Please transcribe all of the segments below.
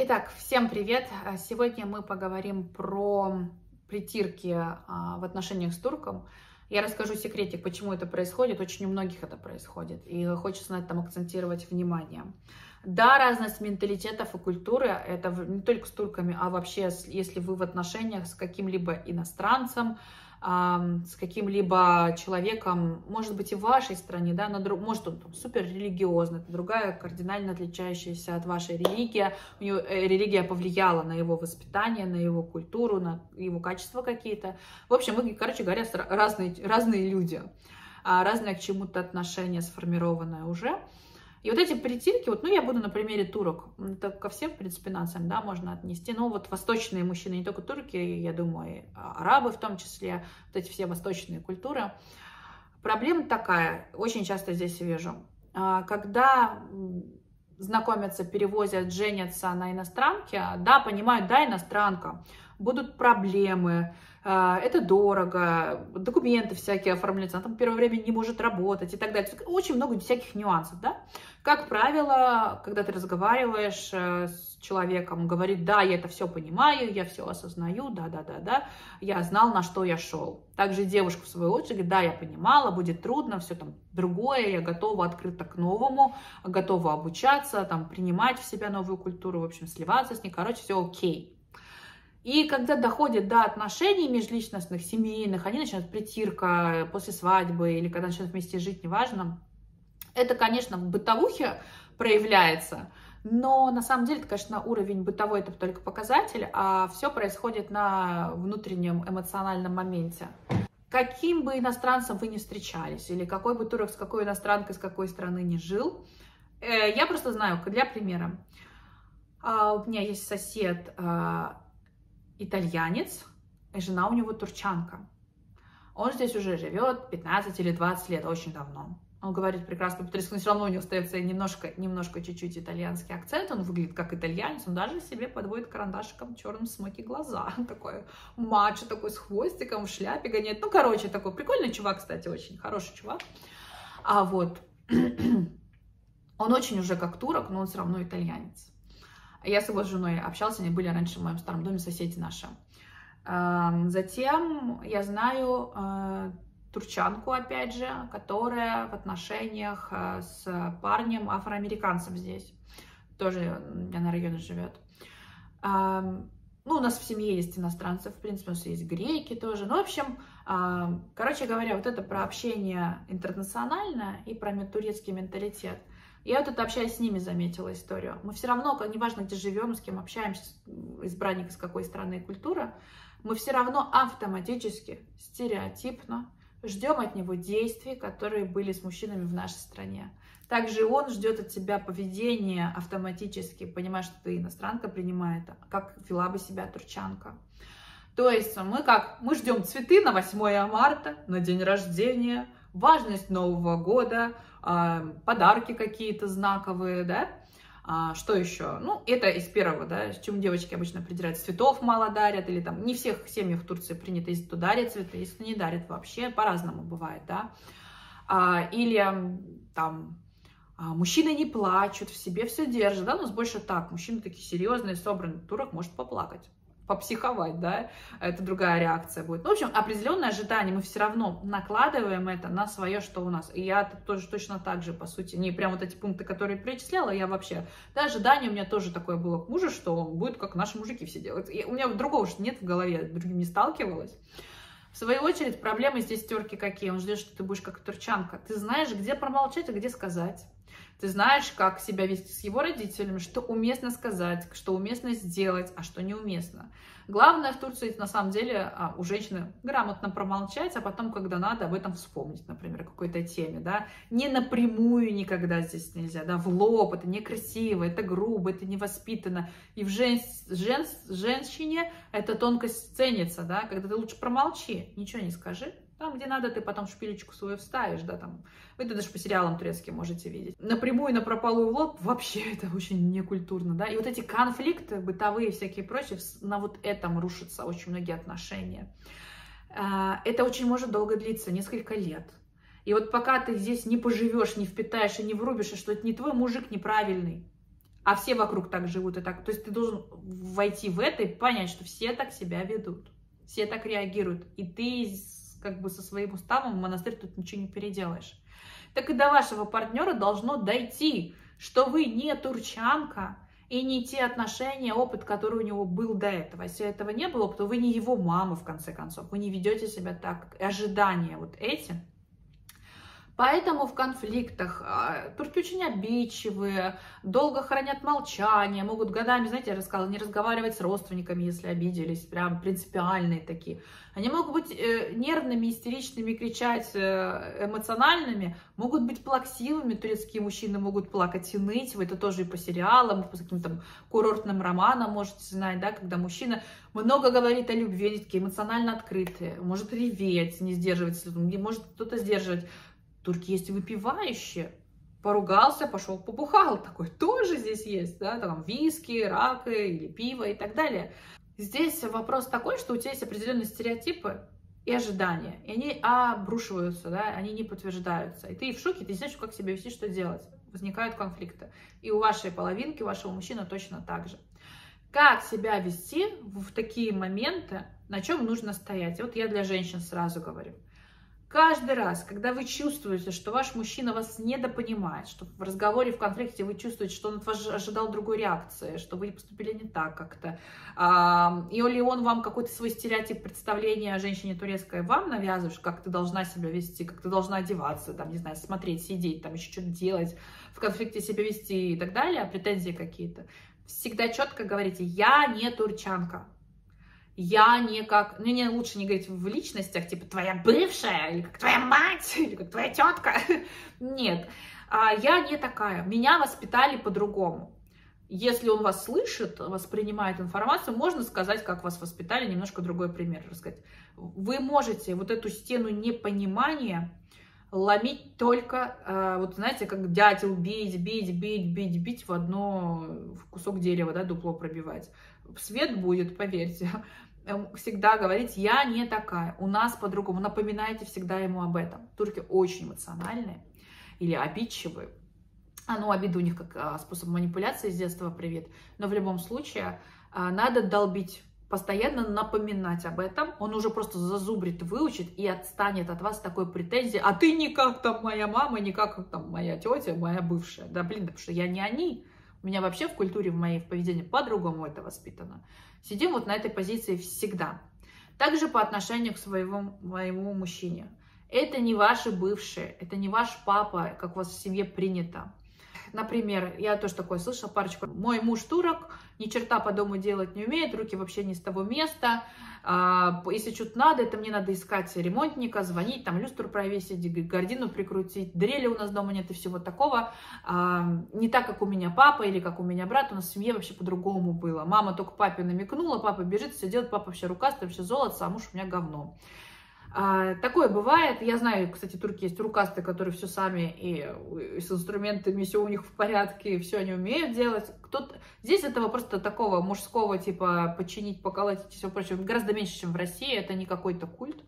Итак, всем привет! Сегодня мы поговорим про притирки а, в отношениях с турком. Я расскажу секретик, почему это происходит. Очень у многих это происходит. И хочется на этом акцентировать внимание. Да, разность менталитетов и культуры, это не только с турками, а вообще, если вы в отношениях с каким-либо иностранцем, с каким-либо человеком, может быть, и в вашей стране, да, но может, он там, супер религиозный, это другая кардинально отличающаяся от вашей религии, у него э, религия повлияла на его воспитание, на его культуру, на его качества какие-то. В общем, мы, короче говоря, разные, разные люди, а, разное к чему-то отношение сформированное уже. И вот эти притирки, вот, ну, я буду на примере турок, это ко всем, в принципе, нациям, да, можно отнести, но вот восточные мужчины, не только турки, я думаю, и арабы в том числе, вот эти все восточные культуры. Проблема такая, очень часто здесь вижу, а, когда знакомятся, перевозят, женятся на иностранке, да, понимают, да, иностранка, будут проблемы, а, это дорого, документы всякие оформляются, она там первое время не может работать и так далее. Очень много всяких нюансов, да. Как правило, когда ты разговариваешь э, с человеком, говорит, да, я это все понимаю, я все осознаю, да, да, да, да, я знал, на что я шел. Также девушка, в свою очередь, да, я понимала, будет трудно, все там другое, я готова открыто к новому, готова обучаться, там, принимать в себя новую культуру, в общем, сливаться с ней, короче, все окей. И когда доходит до отношений межличностных, семейных, они начинают притирка после свадьбы или когда начинают вместе жить, неважно. Это, конечно, в бытовухе проявляется, но на самом деле, это, конечно, уровень бытовой это только показатель, а все происходит на внутреннем эмоциональном моменте. Каким бы иностранцем вы ни встречались, или какой бы турок с какой иностранкой, с какой страны не жил, э, я просто знаю, для примера, а, у меня есть сосед, а, итальянец, и жена у него турчанка. Он здесь уже живет 15 или 20 лет, очень давно. Он говорит прекрасно по-турецки, но все равно у него остается немножко, немножко чуть-чуть итальянский акцент. Он выглядит как итальянец, он даже себе подводит карандашиком черным смоки глаза. Такой мачо такой с хвостиком, в шляпе гоняет. Ну, короче, такой прикольный чувак, кстати, очень хороший чувак. А вот он очень уже как турок, но он все равно итальянец. Я с его женой общался, они были раньше в моем старом доме, соседи наши. Затем я знаю э, турчанку, опять же, которая в отношениях э, с парнем афроамериканцем здесь. Тоже на районе живет. Ну, у нас в семье есть иностранцы, в принципе, у нас есть греки тоже. Ну, в общем, короче говоря, вот это про общение интернациональное и про турецкий менталитет – я вот это общаясь с ними заметила историю. Мы все равно, неважно, где живем, с кем общаемся, избранник из какой страны и культуры, мы все равно автоматически, стереотипно ждем от него действий, которые были с мужчинами в нашей стране. Также он ждет от тебя поведения автоматически, понимая, что ты иностранка, принимает, как вела бы себя турчанка. То есть мы как, мы ждем цветы на 8 марта, на день рождения, важность Нового года, а, подарки какие-то знаковые, да, а, что еще? Ну, это из первого, да, с чем девочки обычно придирают. Цветов мало дарят, или там не всех семьях в Турции принято, если кто дарит цветы, если не дарит вообще, по-разному бывает, да. А, или там мужчины не плачут, в себе все держат, да, у нас больше так, мужчины такие серьезные, собранные, турок может поплакать попсиховать, да, это другая реакция будет. Ну, в общем, определенное ожидание, мы все равно накладываем это на свое, что у нас. И я тоже точно так же, по сути, не прям вот эти пункты, которые перечисляла, я вообще, да, ожидание у меня тоже такое было к мужу, что он будет, как наши мужики все делают. И у меня другого же нет в голове, я другим не сталкивалась. В свою очередь, проблемы здесь терки какие? Он ждет, что ты будешь как турчанка. Ты знаешь, где промолчать, а где сказать. Ты знаешь, как себя вести с его родителями, что уместно сказать, что уместно сделать, а что неуместно. Главное в Турции, на самом деле, а, у женщины грамотно промолчать, а потом, когда надо, об этом вспомнить, например, какой-то теме, да. Не напрямую никогда здесь нельзя, да, в лоб, это некрасиво, это грубо, это невоспитанно. И в жен... Жен... женщине эта тонкость ценится, да, когда ты лучше промолчи, ничего не скажи, там, где надо, ты потом шпилечку свою вставишь, да, там. Вы это даже по сериалам турецким можете видеть. Напрямую, на пропалую в лоб, вообще это очень некультурно, да. И вот эти конфликты, бытовые всякие прочие, на вот этом рушатся очень многие отношения. А, это очень может долго длиться, несколько лет. И вот пока ты здесь не поживешь, не впитаешь и не врубишь, что это не твой мужик неправильный, а все вокруг так живут и так. То есть ты должен войти в это и понять, что все так себя ведут, все так реагируют, и ты как бы со своим уставом в монастырь тут ничего не переделаешь. Так и до вашего партнера должно дойти, что вы не турчанка, и не те отношения, опыт, который у него был до этого. Если этого не было, то вы не его мама, в конце концов. Вы не ведете себя так. Ожидания вот эти Поэтому в конфликтах а, турки очень обидчивые, долго хранят молчание, могут годами, знаете, я рассказала, не разговаривать с родственниками, если обиделись, прям принципиальные такие. Они могут быть э, нервными, истеричными, кричать э, эмоциональными, могут быть плаксивыми, турецкие мужчины могут плакать и ныть, вы это тоже и по сериалам, по каким-то курортным романам можете знать, да, когда мужчина много говорит о любви, они такие эмоционально открытые, может реветь, не сдерживать может кто-то сдерживать Турки есть выпивающие. Поругался, пошел побухал. Такой тоже здесь есть, да, там виски, раки или пиво и так далее. Здесь вопрос такой, что у тебя есть определенные стереотипы и ожидания, и они обрушиваются, да, они не подтверждаются. И ты в шоке, ты не знаешь, как себя вести, что делать. Возникают конфликты. И у вашей половинки, у вашего мужчины точно так же. Как себя вести в такие моменты, на чем нужно стоять? Вот я для женщин сразу говорю. Каждый раз, когда вы чувствуете, что ваш мужчина вас недопонимает, что в разговоре, в конфликте вы чувствуете, что он от вас ожидал другой реакции, что вы поступили не так как-то, а, или он вам какой-то свой стереотип представления о женщине турецкой вам навязываешь, как ты должна себя вести, как ты должна одеваться, там, не знаю, смотреть, сидеть, там, еще что-то делать, в конфликте себя вести и так далее, претензии какие-то, всегда четко говорите, я не турчанка, я не как, ну, мне лучше не говорить в личностях, типа, твоя бывшая, или как твоя мать, или как твоя тетка. Нет, а, я не такая, меня воспитали по-другому. Если он вас слышит, воспринимает информацию, можно сказать, как вас воспитали, немножко другой пример рассказать. Вы можете вот эту стену непонимания ломить только, а, вот знаете, как дятел бить, бить, бить, бить, бить в одно, в кусок дерева, да, дупло пробивать. Свет будет, поверьте. Эм, всегда говорить, я не такая, у нас по-другому. Напоминайте всегда ему об этом. Турки очень эмоциональные или обидчивые. А, ну, обида у них как а, способ манипуляции с детства привет. Но в любом случае а, надо долбить постоянно напоминать об этом, он уже просто зазубрит, выучит и отстанет от вас такой претензии, а ты не как там моя мама, не как там моя тетя, моя бывшая. Да блин, потому что я не они. У меня вообще в культуре, в моей, в поведении по-другому это воспитано. Сидим вот на этой позиции всегда. Также по отношению к своему, моему мужчине. Это не ваши бывшие, это не ваш папа, как у вас в семье принято. Например, я тоже такое слышала, парочку. Мой муж турок, ни черта по дому делать не умеет, руки вообще не с того места. А, если что-то надо, это мне надо искать ремонтника, звонить, там люстру провесить, гордину прикрутить. Дрели у нас дома нет и всего такого. А, не так, как у меня папа или как у меня брат, у нас в семье вообще по-другому было. Мама только папе намекнула, папа бежит, все делает, папа вообще рукастый, вообще золото, а муж у меня говно. А, такое бывает. Я знаю, кстати, турки есть рукастые, которые все сами и, и с инструментами, все у них в порядке, все они умеют делать. Кто-то... Здесь этого просто такого мужского, типа, починить, поколотить и все прочее, гораздо меньше, чем в России. Это не какой-то культ.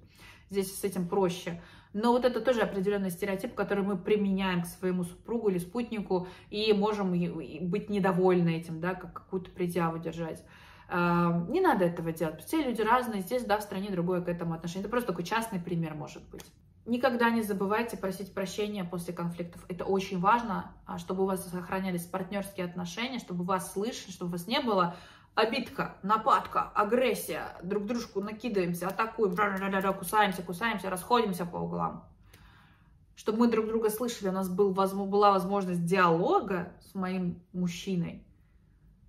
Здесь с этим проще. Но вот это тоже определенный стереотип, который мы применяем к своему супругу или спутнику и можем быть недовольны этим, да, как какую-то предъяву держать. Не надо этого делать. Все люди разные, здесь, да, в стране другое к этому отношение. Это просто такой частный пример может быть. Никогда не забывайте просить прощения после конфликтов. Это очень важно, а, чтобы у вас сохранялись партнерские отношения, чтобы вас слышали, чтобы у вас не было обидка, нападка, агрессия, друг дружку накидываемся, атакуем, кусаемся, кусаемся, расходимся по углам. Чтобы мы друг друга слышали, у нас был, была возможность диалога с моим мужчиной,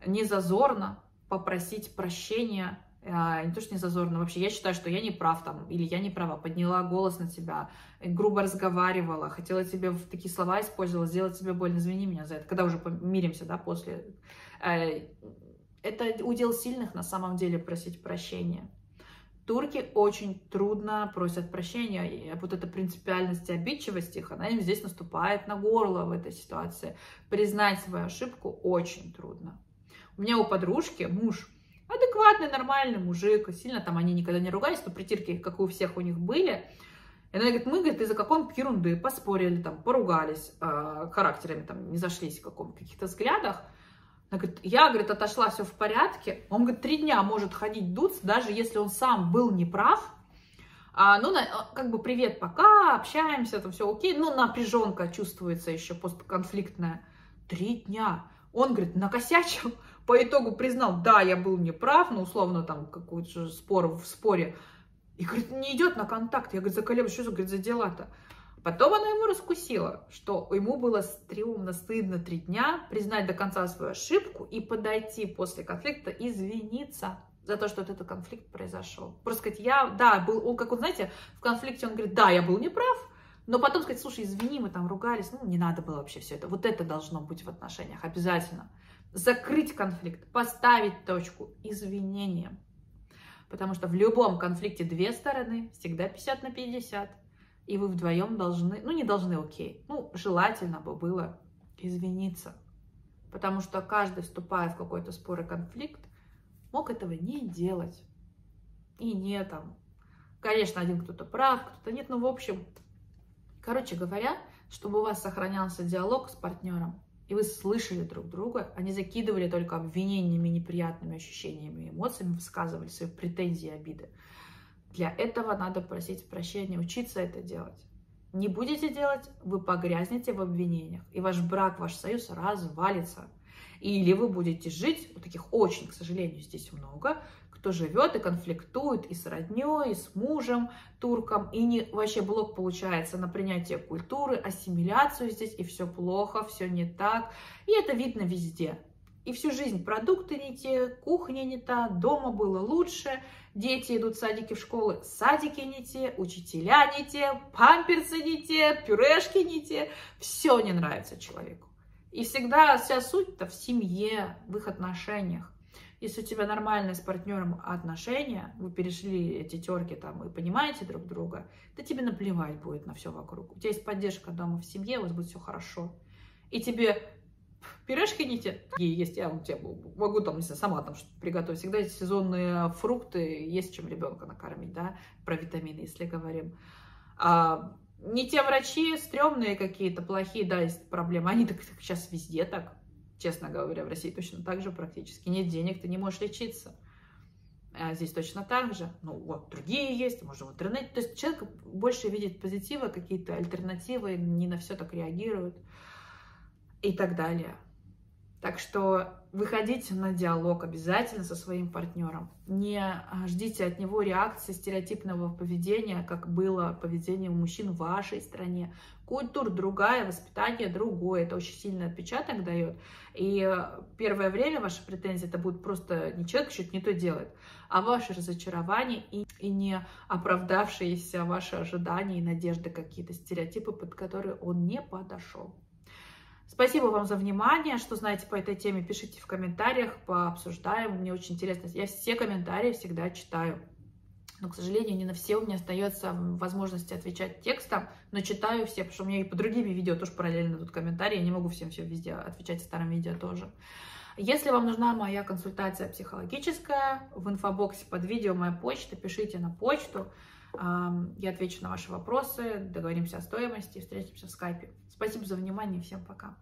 не зазорно, попросить прощения, а, не то, что не зазорно, вообще я считаю, что я не прав там, или я не права, подняла голос на тебя, грубо разговаривала, хотела тебе такие слова использовала, сделать тебе больно, извини меня за это, когда уже помиримся, да, после. Э, это удел сильных на самом деле просить прощения. Турки очень трудно просят прощения, и вот эта принципиальность и обидчивость их, она им здесь наступает на горло в этой ситуации. Признать свою ошибку очень трудно. У меня у подружки муж адекватный, нормальный мужик, сильно там они никогда не ругались, но притирки, как и у всех у них были. И она говорит, мы, говорит, из-за какой-нибудь ерунды поспорили, там, поругались, э, характерами там не зашлись в каких-то взглядах. Она говорит, я, говорит, отошла, все в порядке. Он, говорит, три дня может ходить дуться, даже если он сам был неправ. А, ну, на, как бы, привет, пока, общаемся, это все окей. Ну, напряженка чувствуется еще постконфликтная. Три дня. Он, говорит, накосячил, по итогу признал, да, я был неправ, ну, условно, там, какой-то спор в споре. И, говорит, не идет на контакт. Я, говорит, заколебаюсь, что говорит, за дела-то? Потом она ему раскусила, что ему было стремно, стыдно три дня признать до конца свою ошибку и подойти после конфликта, извиниться за то, что вот этот конфликт произошел. Просто сказать, я, да, был, он, как вот, знаете, в конфликте он говорит, да, я был неправ, но потом сказать, слушай, извини, мы там ругались, ну, не надо было вообще все это. Вот это должно быть в отношениях обязательно. Закрыть конфликт, поставить точку, извинением. Потому что в любом конфликте две стороны, всегда 50 на 50 и вы вдвоем должны, ну не должны, окей, ну желательно бы было извиниться, потому что каждый, вступая в какой-то спор и конфликт, мог этого не делать. И не там, конечно, один кто-то прав, кто-то нет, но в общем, короче говоря, чтобы у вас сохранялся диалог с партнером, и вы слышали друг друга, а не закидывали только обвинениями, неприятными ощущениями, эмоциями, высказывали свои претензии, обиды. Для этого надо просить прощения, учиться это делать. Не будете делать, вы погрязнете в обвинениях, и ваш брак, ваш союз развалится. Или вы будете жить, вот таких очень, к сожалению, здесь много, кто живет и конфликтует и с родней, и с мужем турком, и не, вообще блок получается на принятие культуры, ассимиляцию здесь, и все плохо, все не так. И это видно везде. И всю жизнь продукты не те, кухня не та, дома было лучше, дети идут в садики, в школы, садики не те, учителя не те, памперсы не те, пюрешки не те, все не нравится человеку. И всегда вся суть-то в семье, в их отношениях. Если у тебя нормальные с партнером отношения, вы перешли эти терки там и понимаете друг друга, то тебе наплевать будет на все вокруг. У тебя есть поддержка дома в семье, у вас будет все хорошо. И тебе пюрешки не те, есть, я тебе могу там, если сама там что-то приготовить. Всегда есть сезонные фрукты, есть чем ребенка накормить, да, про витамины, если говорим. А, не те врачи, стрёмные какие-то, плохие, да, есть проблемы. Они так, так сейчас везде так, честно говоря, в России точно так же практически. Нет денег, ты не можешь лечиться. А здесь точно так же. Ну, вот, другие есть, можно в интернете. То есть человек больше видит позитива, какие-то альтернативы, не на все так реагирует и так далее. Так что выходите на диалог обязательно со своим партнером. Не а, ждите от него реакции стереотипного поведения, как было поведение у мужчин в вашей стране. Культура другая, воспитание другое. Это очень сильный отпечаток дает. И первое время ваши претензии это будут просто не человек что-то не то делает, а ваши разочарования и, и не оправдавшиеся ваши ожидания и надежды какие-то, стереотипы, под которые он не подошел. Спасибо вам за внимание. Что знаете по этой теме, пишите в комментариях, пообсуждаем. Мне очень интересно. Я все комментарии всегда читаю. Но, к сожалению, не на все у меня остается возможности отвечать текстом, но читаю все, потому что у меня и по другими видео тоже параллельно тут комментарии, я не могу всем все везде отвечать в старом видео тоже. Если вам нужна моя консультация психологическая, в инфобоксе под видео моя почта, пишите на почту. Я отвечу на ваши вопросы, договоримся о стоимости, встретимся в скайпе. Спасибо за внимание, всем пока.